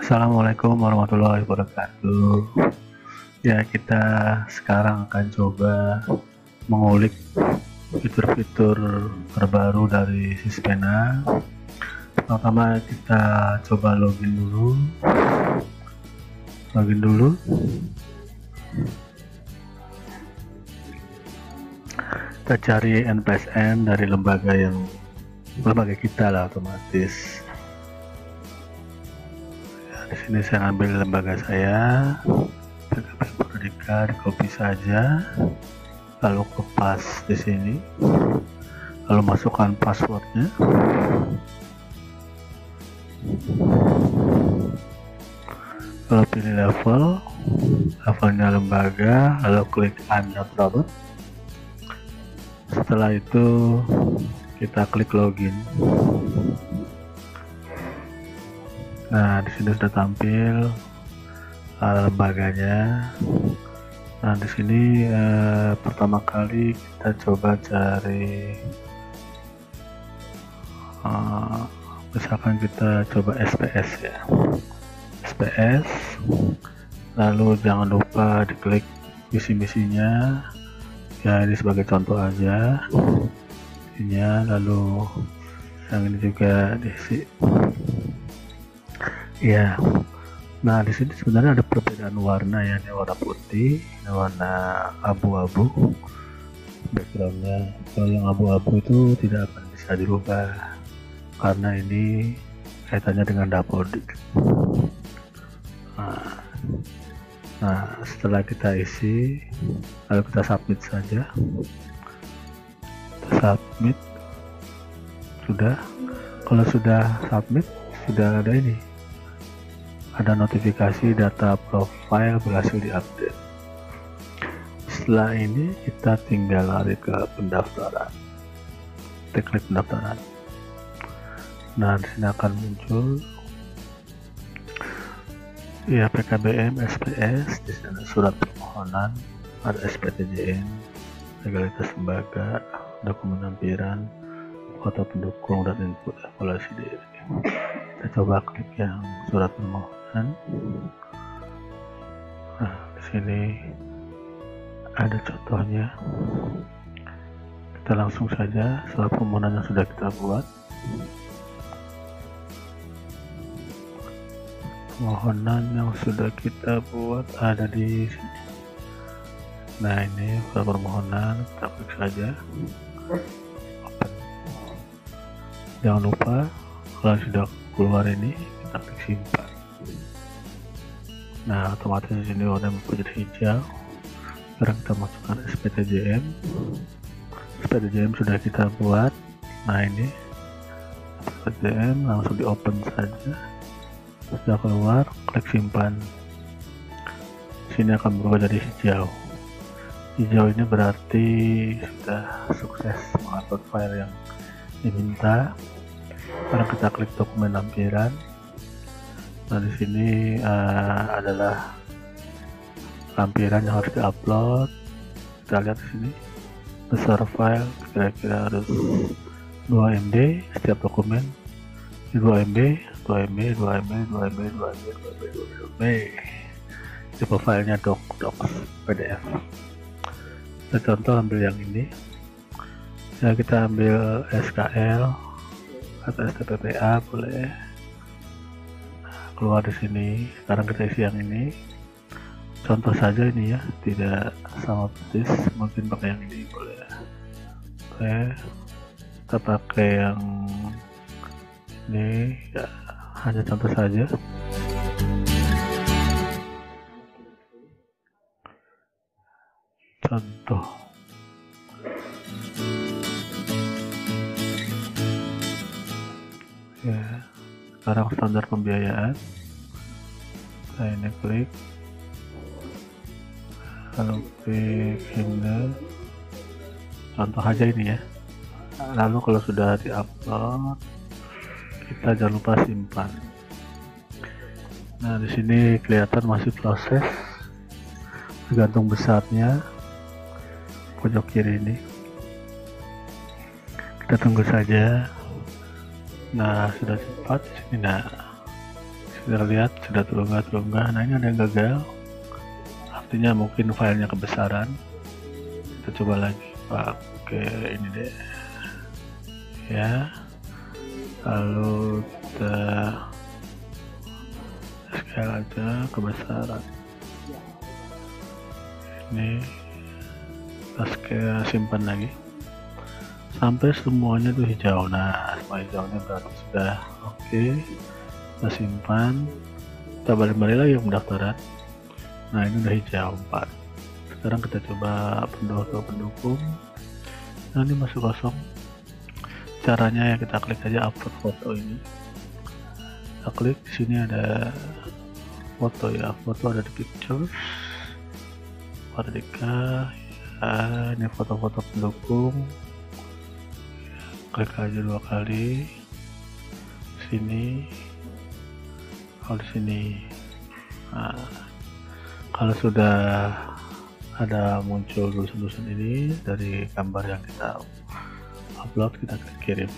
Assalamualaikum warahmatullahi wabarakatuh. Ya, kita sekarang akan coba mengulik fitur-fitur terbaru dari Sispena. Pertama kita coba login dulu. Login dulu. Kita cari NPSN dari lembaga yang lembaga kita lah otomatis sini saya ambil lembaga saya. PKP Prodika di copy saja. Lalu ke pas di sini. Lalu masukkan passwordnya. Lalu pilih level. Levelnya lembaga. Lalu klik undownload setelah itu kita klik login Nah, di sini sudah tampil uh, lembaganya. Nah, di sini uh, pertama kali kita coba cari uh, misalkan kita coba SPS ya. SPS lalu jangan lupa diklik misi-misinya ya ini sebagai contoh aja ini lalu yang ini juga diisi ya nah di sini sebenarnya ada perbedaan warna ya. Ini warna putih ini warna abu-abu. Backgroundnya kalau yang abu-abu itu tidak akan bisa dirubah. Karena ini kaitannya dengan dapodik. Nah, nah setelah kita isi lalu kita submit saja. Kita submit. Sudah. Kalau sudah submit sudah ada ini ada notifikasi data profile berhasil diupdate. Setelah ini kita tinggal lari ke pendaftaran. Kita klik pendaftaran. Nah, di sini akan muncul ya PKBM, SPS, di sana surat permohonan, ada SPTJN, legalitas lembaga, dokumen lampiran, foto pendukung dan input evaluasi diri. Kita coba klik yang surat permohonan kan nah di sini ada contohnya. Kita langsung saja setelah permohonan yang sudah kita buat. Permohonan yang sudah kita buat ada di sini. Nah ini permohonan kita klik saja. Jangan lupa kalau sudah keluar ini kita klik simpan nah otomatis di sini warna menjadi hijau. Sekarang kita masukkan SPTJM SPTJM sudah kita buat. Nah ini SPTJM langsung di open saja. Sudah keluar klik simpan. Sini akan berubah jadi hijau. Hijau ini berarti sudah sukses mengupload file yang diminta. Sekarang kita klik dokumen lampiran Nah di sini uh, adalah lampiran yang harus diupload. Kita lihat di sini. Besar file kira-kira harus 2 MB setiap dokumen. 2 MB 2 MB 2 MB 2 MB 2 MB 2 MB 2 MB tipe filenya doc doc PDF kita contoh ambil yang ini. Ya kita ambil SKL atau STPPA boleh keluar di sini sekarang kita isi yang ini. Contoh saja ini ya tidak sama persis mungkin pakai yang ini boleh. Oke kita pakai yang ini ya hanya contoh saja. Contoh sekarang standar pembiayaan. Saya ini klik. Lalu klik ini contoh aja ini ya. Lalu kalau sudah di upload kita jangan lupa simpan. Nah di sini kelihatan masih proses. Tergantung besarnya. Pojok kiri ini. Kita tunggu saja nah sudah cepat sini nah kita lihat sudah terunggah terunggah nah ini ada yang gagal. Artinya mungkin filenya kebesaran. Kita coba lagi pakai ini deh. Ya. Lalu kita scale aja kebesaran. Ini kita simpan lagi sampai semuanya tuh hijau. Nah semua hijaunya berarti sudah oke okay. kita simpan. Kita balik-balik lagi ke pendaftaran. Nah ini udah hijau 4 sekarang kita coba pendukung pendukung. Nah ini masih kosong. Caranya ya kita klik aja upload foto ini. Kita klik sini ada foto ya. Foto ada di pictures Mardika ya ini foto-foto pendukung klik aja dua kali. Sini. Kalau sini nah, kalau sudah ada muncul tulisan-tulisan ini dari gambar yang kita upload kita klik kirim.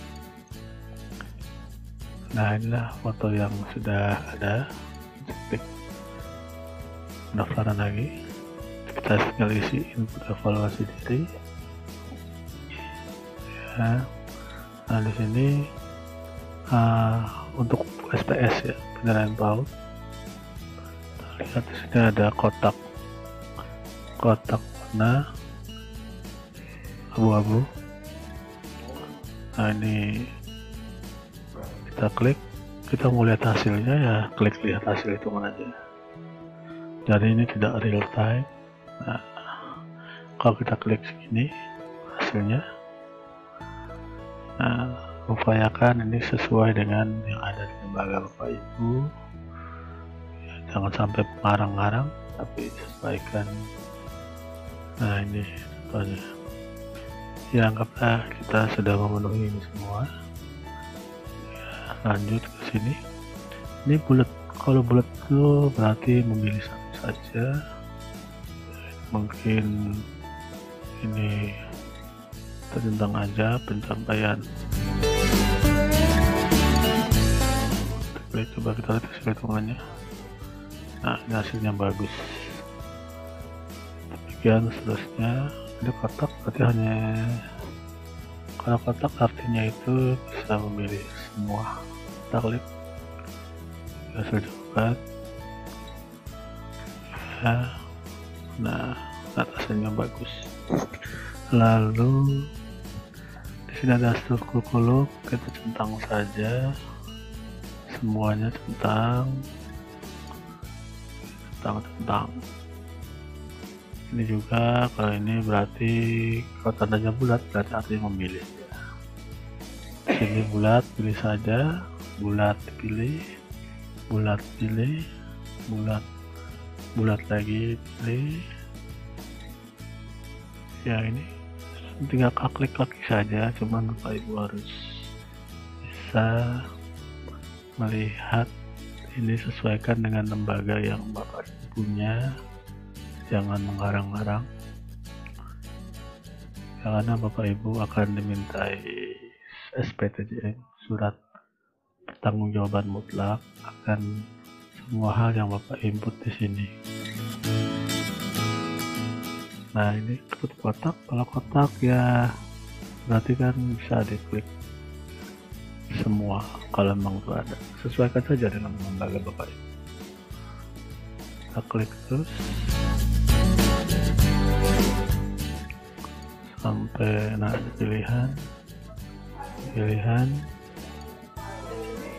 Nah inilah foto yang sudah ada. Klik pendaftaran lagi. Kita tinggal isi input evaluasi diri. Ya nah di sini uh, untuk SPS ya penilaian PAUD lihat di sini ada kotak kotak warna abu-abu. Nah ini kita klik kita mau lihat hasilnya ya klik lihat hasil hitungan aja. Jadi ini tidak real time. Nah kalau kita klik segini hasilnya nah upayakan ini sesuai dengan yang ada di lembaga bapak ibu. Ya, jangan sampai pengarang-arang tapi sesuaikan nah ini contohnya. Ya anggaplah kita sudah memenuhi ini semua. Ya, lanjut ke sini. Ini bulat kalau bulat itu berarti memilih satu saja. Mungkin ini tentang aja pencapaian Oke, coba kita lihat hasil hitungannya. Nah ini hasilnya bagus. Demikian seterusnya. Ini kotak berarti hanya karena kotak artinya itu bisa memilih semua. Kita klik. Hasil coklat ya. Nah atasnya bagus lalu di sini ada struktur kolom kita centang saja. Semuanya centang. Centang centang ini juga kalau ini berarti kalau tandanya bulat berarti artinya memilih. Ini bulat pilih saja. Bulat pilih bulat pilih bulat bulat lagi pilih. Ya ini tinggal klik klik saja cuman bapak ibu harus bisa melihat ini sesuaikan dengan lembaga yang bapak punya. Jangan mengarang-arang karena bapak ibu akan dimintai SPTJM surat pertanggungjawaban mutlak akan semua hal yang bapak input di sini nah ini ikut kotak. Kalau kotak ya berarti kan bisa diklik semua kalau memang itu ada. Sesuaikan saja dengan lembaga bapak kita klik terus. Sampai nah pilihan. Pilihan.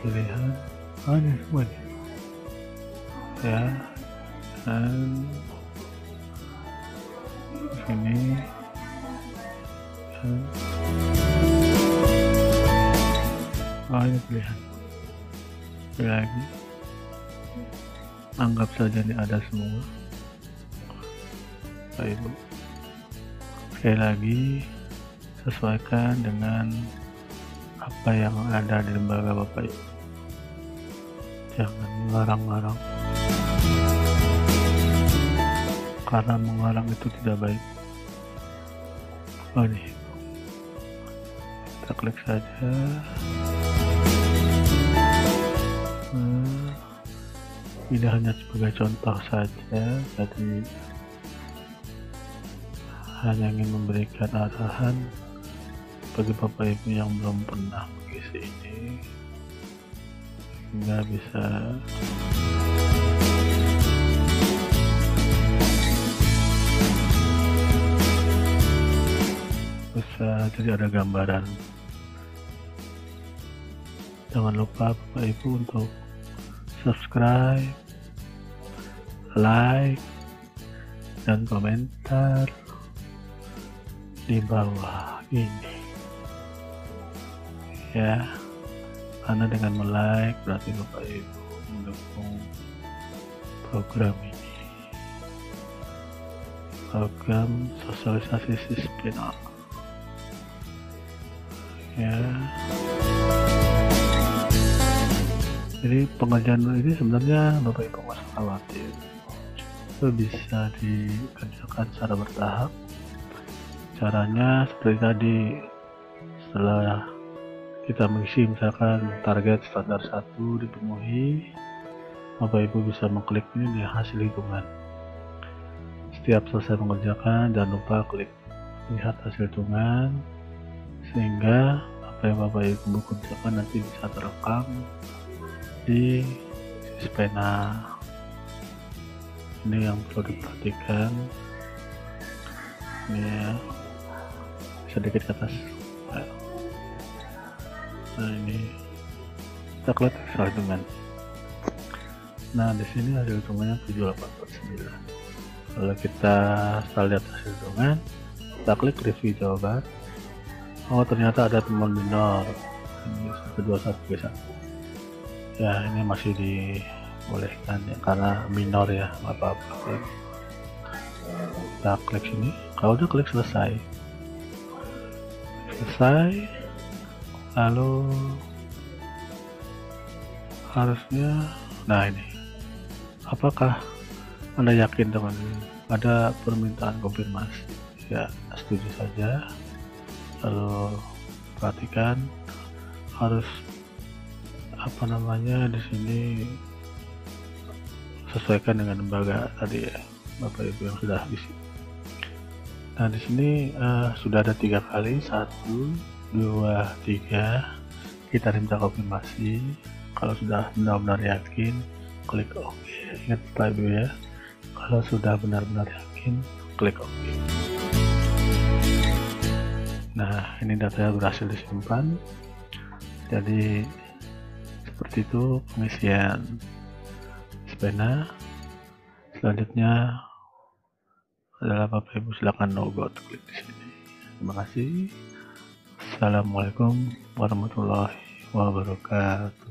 Pilihan. Oh ini semua ya dan dan oh ini pilihan. Pilih lagi anggap saja ini ada semua. Baik sekali lagi sesuaikan dengan apa yang ada di lembaga bapak ibu. Jangan mengarang-arang karena mengarang itu tidak baik oh ini. Kita klik saja. Nah, ini hanya sebagai contoh saja. Jadi hanya ingin memberikan arahan bagi bapak ibu yang belum pernah mengisi ini. Sehingga bisa jadi ada gambaran. Jangan lupa bapak ibu untuk subscribe like dan komentar di bawah ini. Ya karena dengan like berarti bapak ibu mendukung program ini. Program sosialisasi spinal ya. Jadi pengajian ini sebenarnya Bapak Ibu nggak khawatir. Itu bisa dikerjakan secara bertahap. Caranya seperti tadi setelah kita mengisi misalkan target standar satu dipenuhi Bapak Ibu bisa mengklik ini di hasil hitungan. Setiap selesai mengerjakan jangan lupa klik lihat hasil hitungan sehingga apa yang Bapak Ibu kerjakan nanti bisa terekam di pena ini yang perlu diperhatikan. Ini ya. Sedikit ke atas. Nah ini. Kita klik hasil hitungan nah di sini hasil hitungannya 7849 kalau kita lihat hasil hitungan kita klik review jawaban oh ternyata ada temuan minor ini kedua satu satu ya. Ini masih dibolehkan ya karena minor ya apa-apa kita klik sini. Kalau udah klik selesai. Selesai. Lalu harusnya nah ini. Apakah anda yakin teman ada permintaan konfirmasi? Ya setuju saja lalu perhatikan. Harus apa namanya di sini sesuaikan dengan lembaga tadi ya bapak ibu yang sudah habis. Nah di sini uh, sudah ada tiga kali. Satu dua tiga. Kita minta konfirmasi. Kalau sudah benar-benar yakin klik OK. Ingat bapak ibu ya. Kalau sudah benar-benar yakin klik OK nah ini datanya berhasil disimpan. Jadi seperti itu pengisian spena selanjutnya adalah Bapak Ibu silakan logout klik di sini. Terima kasih. Assalamualaikum warahmatullahi wabarakatuh